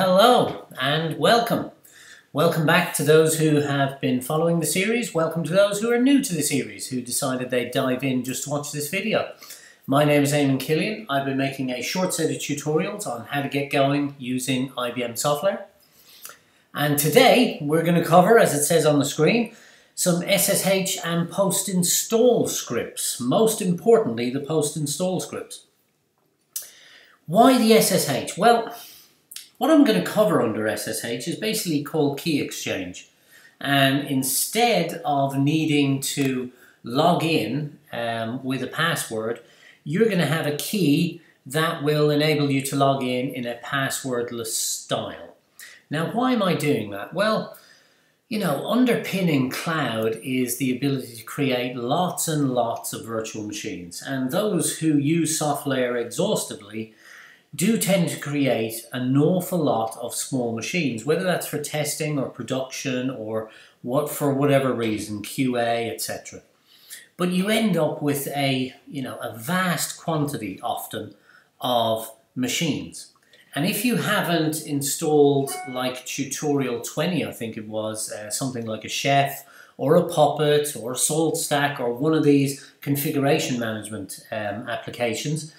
Hello and welcome. Welcome back to those who have been following the series. Welcome to those who are new to the series, who decided they'd dive in just to watch this video. My name is Eamonn Killian. I've been making a short set of tutorials on how to get going using IBM SoftLayer. And today we're going to cover, as it says on the screen, some SSH and post-install scripts. Most importantly, the post-install scripts. Why the SSH? Well, what I'm going to cover under SSH is basically called key exchange. And instead of needing to log in um, with a password, you're going to have a key that will enable you to log in in a passwordless style. Now, why am I doing that? Well, you know, underpinning cloud is the ability to create lots and lots of virtual machines. And those who use SoftLayer exhaustively do tend to create an awful lot of small machines, whether that's for testing or production or what for whatever reason, QA, etc. But you end up with a, you know, a vast quantity often of machines. And if you haven't installed like tutorial 20, I think it was, uh, something like a chef or a puppet or a salt stack or one of these configuration management um, applications,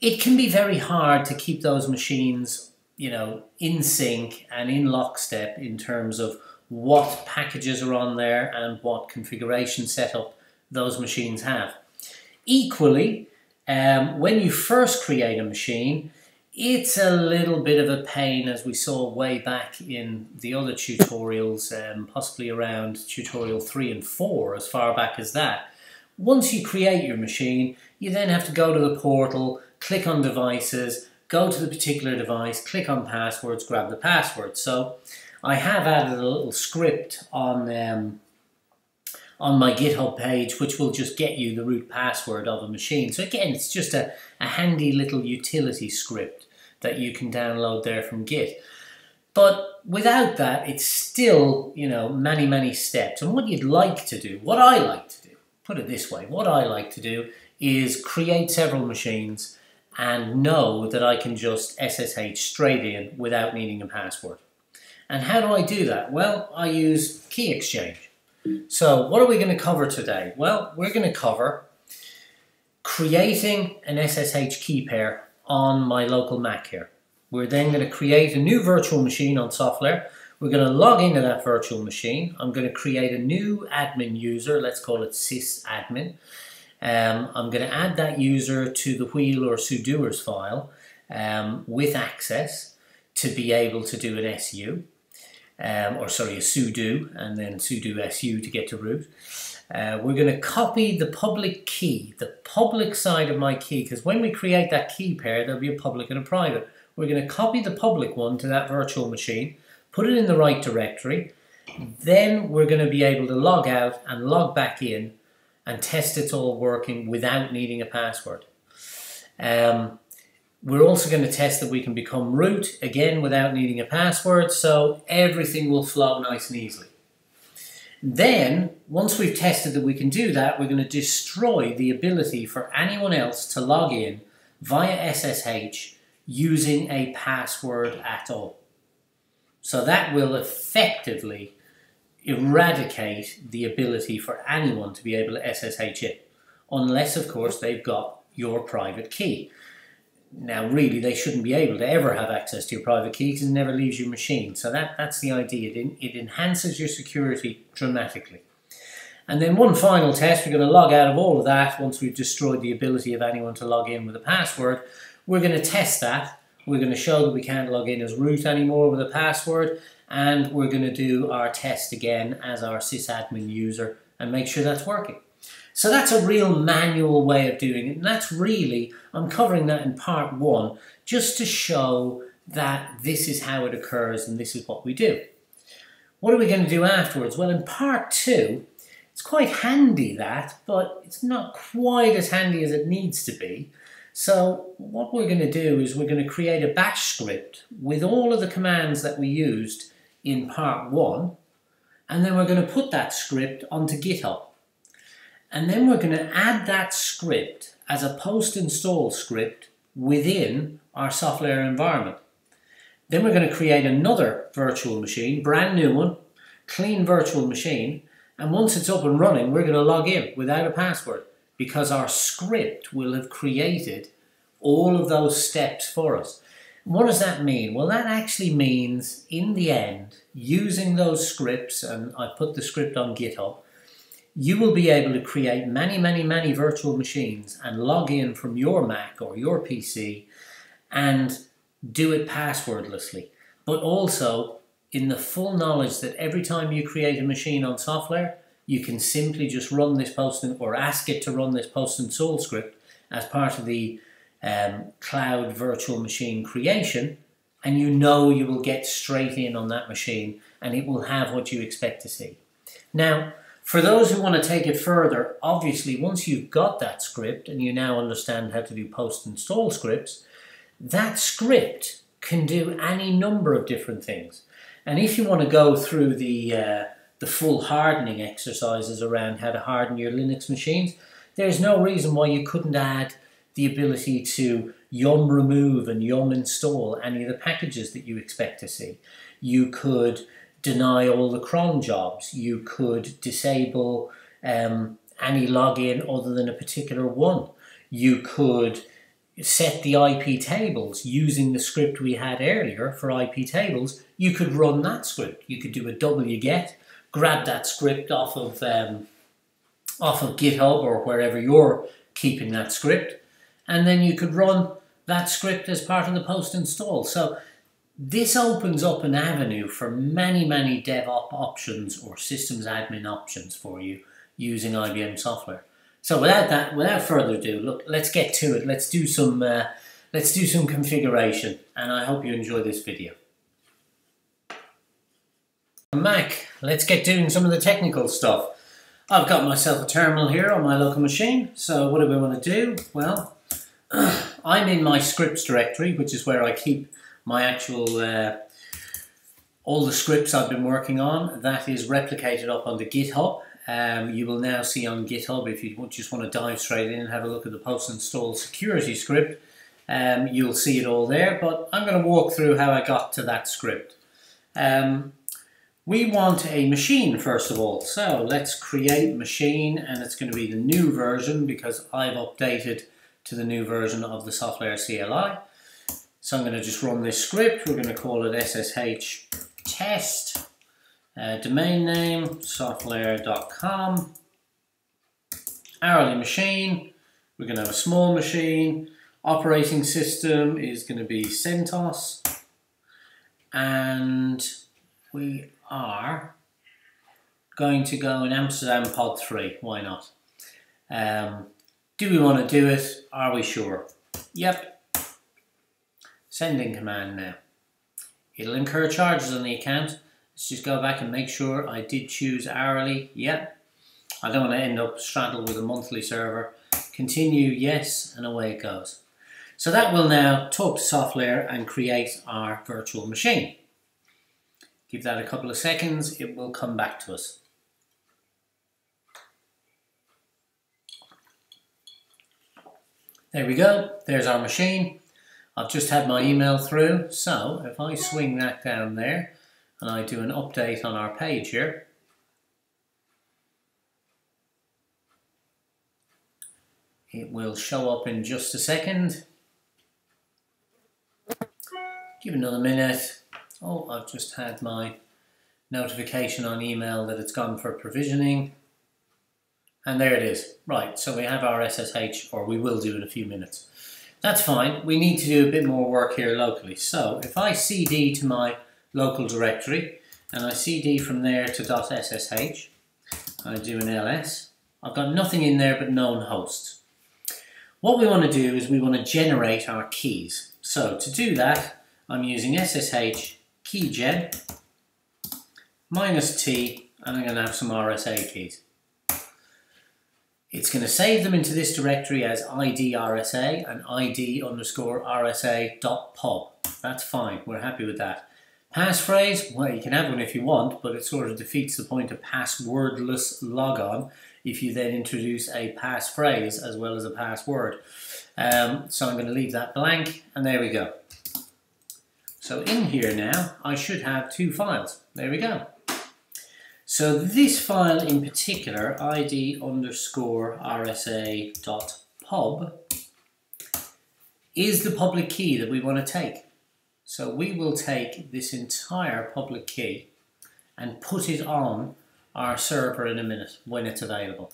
it can be very hard to keep those machines, you know, in sync and in lockstep in terms of what packages are on there and what configuration setup those machines have. Equally, um, when you first create a machine, it's a little bit of a pain as we saw way back in the other tutorials, um, possibly around tutorial 3 and 4, as far back as that. Once you create your machine, you then have to go to the portal, click on devices, go to the particular device, click on passwords, grab the password. So I have added a little script on um, on my GitHub page, which will just get you the root password of a machine. So again, it's just a, a handy little utility script that you can download there from Git. But without that, it's still, you know, many, many steps. And what you'd like to do, what I like to do, put it this way, what I like to do is create several machines and know that I can just SSH straight in without needing a password. And how do I do that? Well, I use Key Exchange. So what are we going to cover today? Well, we're going to cover creating an SSH key pair on my local Mac here. We're then going to create a new virtual machine on SoftLayer. We're going to log into that virtual machine. I'm going to create a new admin user. Let's call it sysadmin. Um, I'm going to add that user to the wheel or sudoers file um, with access to be able to do an SU, um, or sorry, a sudo, and then sudo SU to get to root. Uh, we're going to copy the public key, the public side of my key, because when we create that key pair, there'll be a public and a private. We're going to copy the public one to that virtual machine, put it in the right directory, then we're going to be able to log out and log back in and test it's all working without needing a password. Um, we're also going to test that we can become root, again without needing a password, so everything will flow nice and easily. Then, once we've tested that we can do that, we're going to destroy the ability for anyone else to log in via SSH using a password at all. So that will effectively eradicate the ability for anyone to be able to SSH in, unless, of course, they've got your private key. Now, really, they shouldn't be able to ever have access to your private key because it never leaves your machine. So that, that's the idea. It, it enhances your security dramatically. And then one final test, we're going to log out of all of that once we've destroyed the ability of anyone to log in with a password. We're going to test that. We're going to show that we can't log in as root anymore with a password and we're going to do our test again as our sysadmin user and make sure that's working. So that's a real manual way of doing it and that's really, I'm covering that in part one just to show that this is how it occurs and this is what we do. What are we going to do afterwards? Well in part two, it's quite handy that, but it's not quite as handy as it needs to be. So what we're going to do is we're going to create a bash script with all of the commands that we used in part one, and then we're going to put that script onto GitHub. And then we're going to add that script as a post-install script within our SoftLayer environment. Then we're going to create another virtual machine, brand new one, clean virtual machine. And once it's up and running, we're going to log in without a password because our script will have created all of those steps for us. What does that mean? Well, that actually means, in the end, using those scripts, and I put the script on GitHub, you will be able to create many, many, many virtual machines and log in from your Mac or your PC and do it passwordlessly. But also in the full knowledge that every time you create a machine on SoftLayer, you can simply just run this post or ask it to run this post install script as part of the um, cloud virtual machine creation, and you know you will get straight in on that machine and it will have what you expect to see. Now, for those who want to take it further, obviously once you've got that script and you now understand how to do post install scripts, that script can do any number of different things. And if you want to go through the, uh, the full hardening exercises around how to harden your Linux machines, there's no reason why you couldn't add the ability to yum remove and yum install any of the packages that you expect to see. You could deny all the cron jobs. You could disable um, any login other than a particular one. You could set the IP tables using the script we had earlier for IP tables. You could run that script. You could do a wget, grab that script off of um, off of GitHub or wherever you're keeping that script, and then you could run that script as part of the post install. So this opens up an avenue for many, many DevOps options or systems admin options for you using IBM SoftLayer. So without that, without further ado, look, let's get to it. Let's do some, uh, let's do some configuration, and I hope you enjoy this video. Mac, let's get doing some of the technical stuff. I've got myself a terminal here on my local machine. So what do we want to do? Well, I'm in my scripts directory, which is where I keep my actual uh, all the scripts I've been working on. That is replicated up onto GitHub. Um, you will now see on GitHub, if you just want to dive straight in and have a look at the post install security script, um, you'll see it all there. But I'm going to walk through how I got to that script. Um, we want a machine first of all. So let's create machine and it's going to be the new version because I've updated to the new version of the SoftLayer CLI. So I'm going to just run this script. We're going to call it SSH test. Uh, domain name, softlayer.com. Hourly machine. We're going to have a small machine. Operating system is going to be CentOS. And we are going to go in Amsterdam Pod 3. Why not? Um, do we want to do it? Are we sure? Yep, Sending command now. It'll incur charges on the account. Let's just go back and make sure I did choose hourly. Yep. I don't want to end up straddled with a monthly server. Continue, yes, and away it goes. So that will now talk to SoftLayer and create our virtual machine. Give that a couple of seconds, it will come back to us. There we go, there's our machine. I've just had my email through, so if I swing that down there and I do an update on our page here, it will show up in just a second. Give another minute. Oh, I've just had my notification on email that it's gone for provisioning. And there it is. Right, so we have our SSH, or we will do in a few minutes. That's fine. We need to do a bit more work here locally. So if I cd to my local directory and I cd from there to .ssh, I do an ls, I've got nothing in there but known hosts. What we want to do is we want to generate our keys. So to do that, I'm using ssh keygen minus t and I'm going to have some RSA keys. It's going to save them into this directory as idrsa and id underscore rsa dot pub. That's fine. We're happy with that. Passphrase, well, you can have one if you want, but it sort of defeats the point of passwordless logon if you then introduce a passphrase as well as a password. Um, so I'm going to leave that blank, and there we go. So in here now, I should have two files. There we go. So this file in particular, id underscore rsa dot pub, is the public key that we want to take. So we will take this entire public key and put it on our server in a minute when it's available.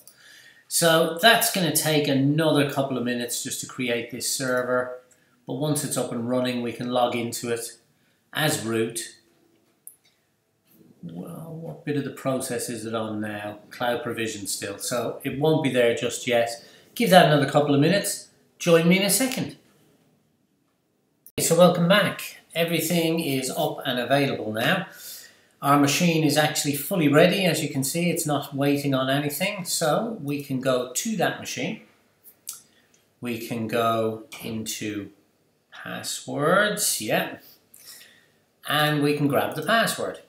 So that's going to take another couple of minutes just to create this server. But once it's up and running, we can log into it as root. Well, what bit of the process is it on now? Cloud provision still. So it won't be there just yet. Give that another couple of minutes. Join me in a second. So welcome back. Everything is up and available now. Our machine is actually fully ready. As you can see, it's not waiting on anything. So we can go to that machine. We can go into passwords, yeah. And we can grab the password.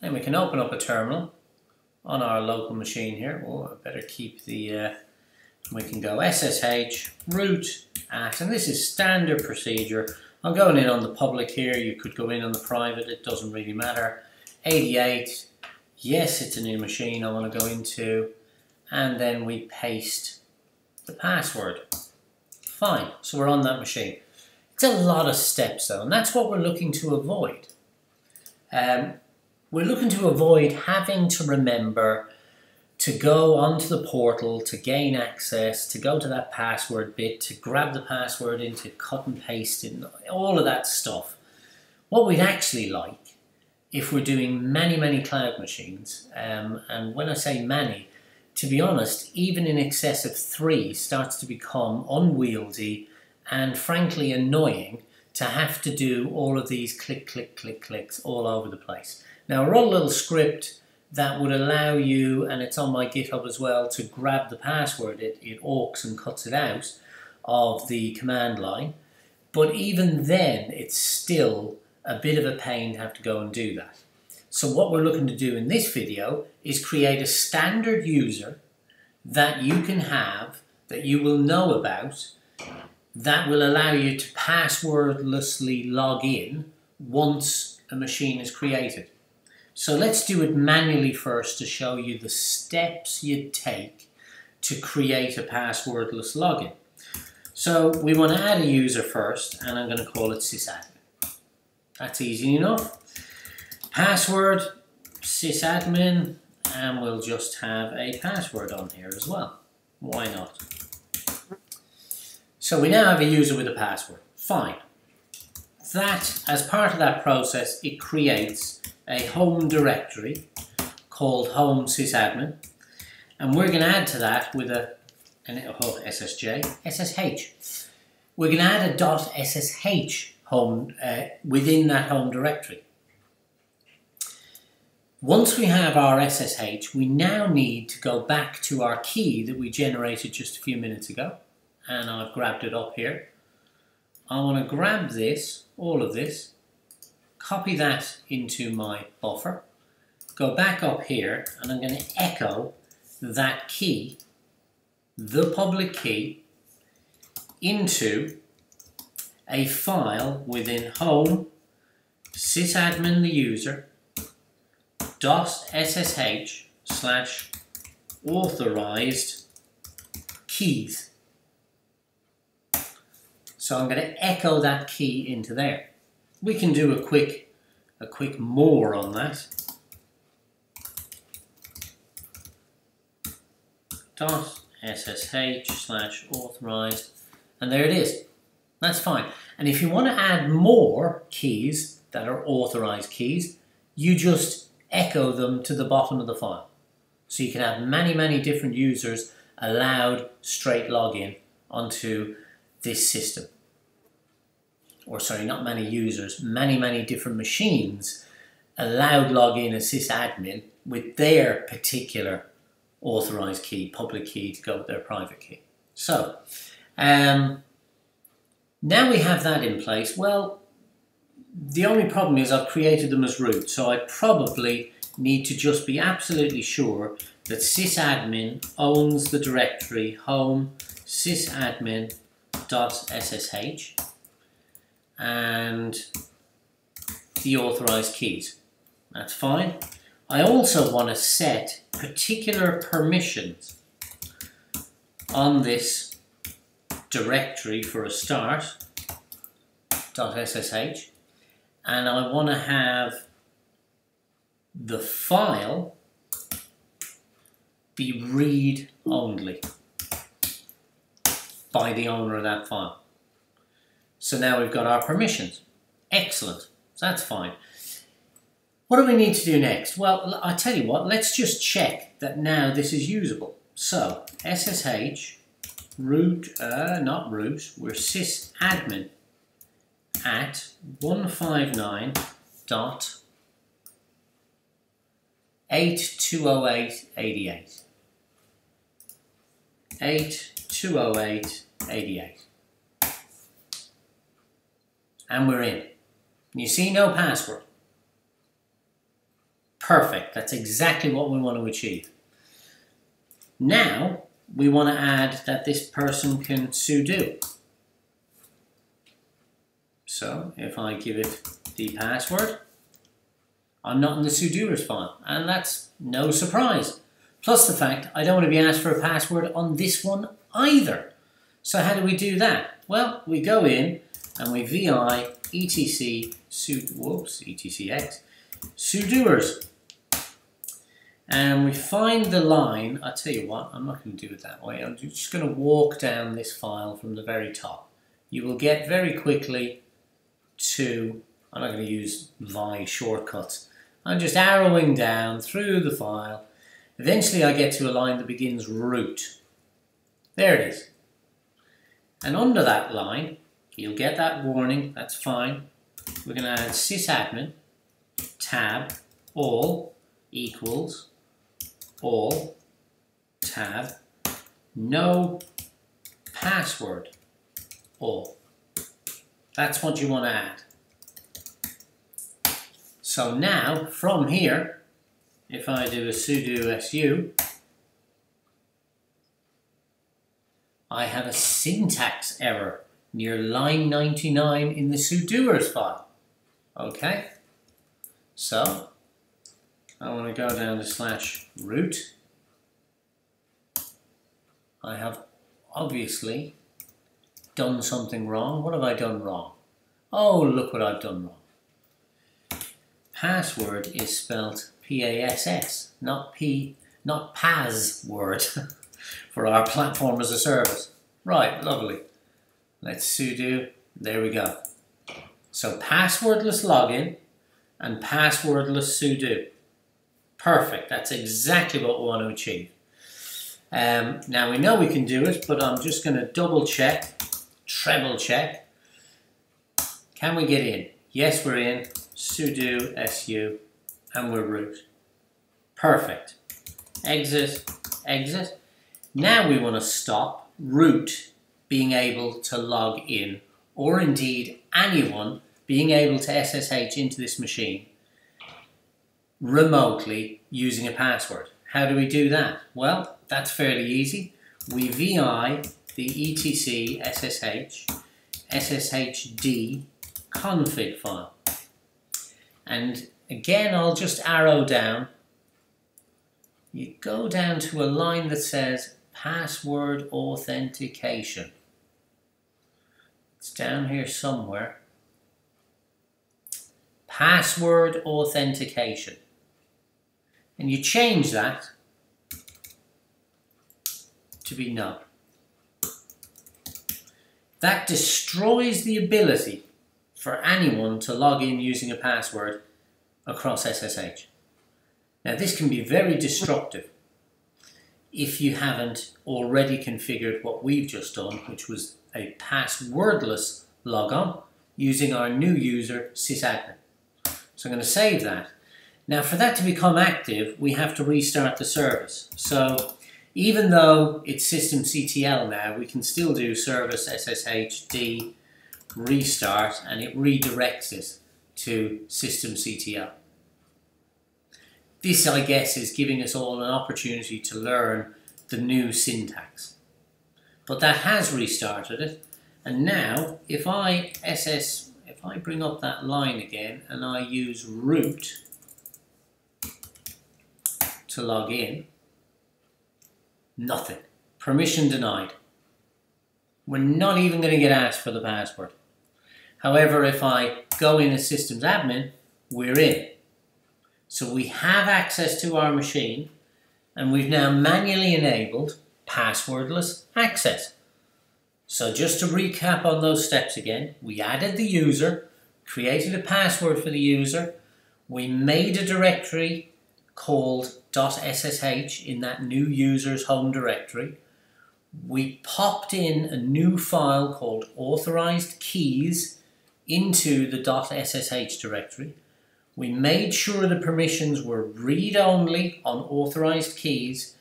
Then we can open up a terminal on our local machine here. Oh, I better keep the, uh, we can go SSH root at, and this is standard procedure I'm going in on the public here. You could go in on the private. It doesn't really matter. 88. Yes, it's a new machine I want to go into. And then we paste the password. Fine. So we're on that machine. It's a lot of steps though, and that's what we're looking to avoid. Um, we're looking to avoid having to remember to go onto the portal, to gain access, to go to that password bit, to grab the password in, to cut and paste in, all of that stuff. What we'd actually like, if we're doing many, many cloud machines, um, and when I say many, to be honest, even in excess of three starts to become unwieldy and frankly annoying to have to do all of these click, click, click, clicks all over the place. Now, I wrote a little script that would allow you, and it's on my GitHub as well, to grab the password. It, it awks and cuts it out of the command line. But even then, it's still a bit of a pain to have to go and do that. So what we're looking to do in this video is create a standard user that you can have, that you will know about, that will allow you to passwordlessly log in once a machine is created. So let's do it manually first to show you the steps you'd take to create a passwordless login. So we want to add a user first, and I'm going to call it sysadmin. That's easy enough. Password, sysadmin, and we'll just have a password on here as well. Why not? So we now have a user with a password. Fine. That, as part of that process, it creates a home directory called home sysadmin and we're going to add to that with a an, oh, SSJ, SSH. We're going to add a .ssh home uh, within that home directory. Once we have our SSH, we now need to go back to our key that we generated just a few minutes ago. And I've grabbed it up here. I want to grab this, all of this, copy that into my buffer, go back up here, and I'm going to echo that key, the public key, into a file within home sysadmin the user dot ssh slash authorized keys. So I'm going to echo that key into there. We can do a quick, a quick more on that. Dot SSH slash authorized, and there it is. That's fine. And if you want to add more keys that are authorized keys, you just echo them to the bottom of the file. So you can have many, many different users allowed straight login onto this system or sorry, not many users, many, many different machines allowed login as sysadmin with their particular authorized key, public key to go with their private key. So, um, now we have that in place. Well, the only problem is I've created them as root, so I probably need to just be absolutely sure that sysadmin owns the directory home sysadmin.ssh and the authorized keys. That's fine. I also want to set particular permissions on this directory for a start .ssh and I want to have the file be read only by the owner of that file. So now we've got our permissions. Excellent. So that's fine. What do we need to do next? Well, I tell you what, let's just check that now this is usable. So, SSH root, uh, not root, we're sysadmin at 159 dot 820888. 820888. And we're in. You see no password. Perfect. That's exactly what we want to achieve. Now, we want to add that this person can sudo. So, if I give it the password, I'm not in the sudoers file, and that's no surprise. Plus the fact I don't want to be asked for a password on this one either. So how do we do that? Well, we go in and we vi etc whoops, etcx sudoers. And we find the line, I tell you what, I'm not going to do it that way, I'm just going to walk down this file from the very top. You will get very quickly to, I'm not going to use vi shortcuts, I'm just arrowing down through the file. Eventually I get to a line that begins root. There it is. And under that line, you'll get that warning, that's fine. We're going to add sysadmin, tab, all, equals, all, tab, no password, all. That's what you want to add. So now, from here, if I do a sudo su, I have a syntax error near line 99 in the sudoers file. Okay, so I want to go down to slash root. I have obviously done something wrong. What have I done wrong? Oh, look what I've done wrong password is spelled P-A-S-S, not P, not password for our platform as a service. Right, lovely. Let's sudo, there we go. So passwordless login and passwordless sudo. Perfect, that's exactly what we want to achieve. Um, now we know we can do it, but I'm just going to double check, treble check. Can we get in? Yes, we're in sudo su, and we're root. Perfect. Exit, exit. Now we want to stop root being able to log in, or indeed anyone being able to SSH into this machine remotely using a password. How do we do that? Well, that's fairly easy. We VI the etc SSH SSHD config file. And again, I'll just arrow down. You go down to a line that says password authentication. It's down here somewhere. Password authentication. And you change that to be no. That destroys the ability for anyone to log in using a password across SSH. Now this can be very destructive if you haven't already configured what we've just done, which was a passwordless logon using our new user sysadmin. So I'm going to save that. Now for that to become active, we have to restart the service. So even though it's systemctl now, we can still do service sshd restart and it redirects it to systemctl. This, I guess, is giving us all an opportunity to learn the new syntax. But that has restarted it, and now if I SS, if I bring up that line again and I use root to log in, nothing. Permission denied. We're not even going to get asked for the password. However, if I go in as systems admin, we're in. So we have access to our machine and we've now manually enabled passwordless access. So just to recap on those steps again, we added the user, created a password for the user, we made a directory called .ssh in that new user's home directory. We popped in a new file called authorized keys into the .ssh directory. We made sure the permissions were read-only on authorized keys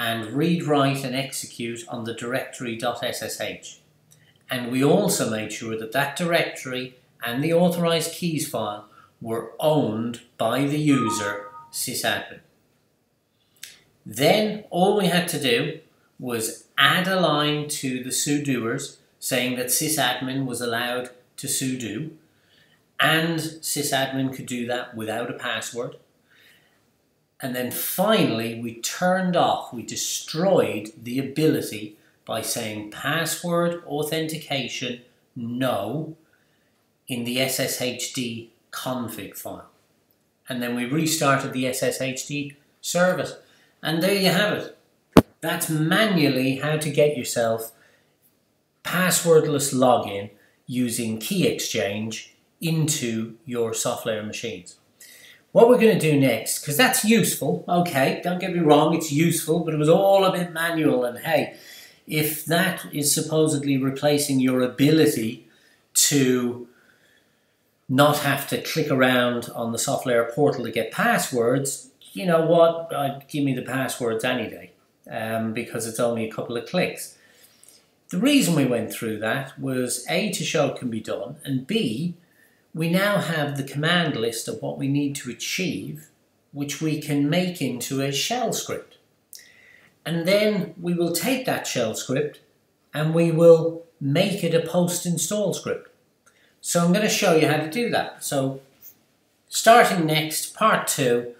and read, write and execute on the directory.ssh. And we also made sure that that directory and the authorized keys file were owned by the user sysadmin. Then all we had to do was add a line to the sudoers saying that sysadmin was allowed to sudo and sysadmin could do that without a password. And then finally we turned off, we destroyed the ability by saying password authentication no in the SSHD config file and then we restarted the SSHD service. And there you have it. That's manually how to get yourself passwordless login using key exchange into your SoftLayer machines. What we're going to do next, because that's useful, okay, don't get me wrong, it's useful, but it was all a bit manual, and hey, if that is supposedly replacing your ability to not have to click around on the SoftLayer portal to get passwords, you know what, I'd give me the passwords any day um, because it's only a couple of clicks. The reason we went through that was A, to show it can be done, and B, we now have the command list of what we need to achieve, which we can make into a shell script. And then we will take that shell script and we will make it a post-install script. So I'm going to show you how to do that. So starting next, part two,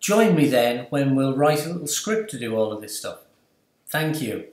join me then when we'll write a little script to do all of this stuff. Thank you.